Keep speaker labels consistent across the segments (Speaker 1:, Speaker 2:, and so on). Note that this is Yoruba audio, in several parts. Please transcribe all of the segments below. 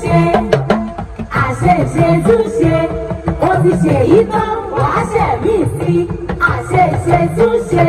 Speaker 1: ṣe àṣeṣe tún ṣe ó ti ṣèyí tán wàá ṣẹ̀mí sí àṣeṣe tún ṣe.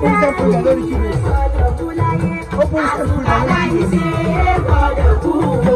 Speaker 1: Open the